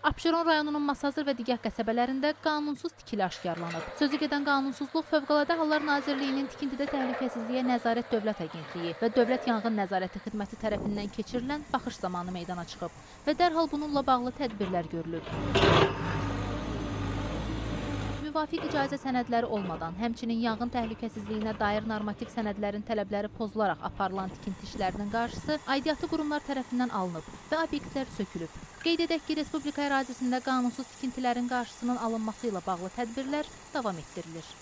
Abşeron rayonunun Masazır və digər qəsəbələrində qanunsuz tikili aşkarlanıb. Sözü gedən qanunsuzluq Fövqəladə Hallar Nazirliyinin tikintidə təhlükəsizliyə nəzarət dövlət agentliyi və Dövlət Yanğın Nəzarəti Xidməti tərəfindən keçirilən baxış zamanı meydana çıxıb və dərhal bununla bağlı tədbirlər görülüb. Müvafiq icazə sənədləri olmadan, həmçinin yanğın təhlükəsizliyinə dair normativ sənədlərin tələbləri pozularaq aparılan tikinti işlərinin qarşısı aidiyyatı qurumlar tərəfindən alınıb və obyektlər sökülüb. Qeyd edək ki, Respublika ərazisində qanunsuz tikintilərin qarşısının alınması ilə bağlı tədbirlər davam etdirilir.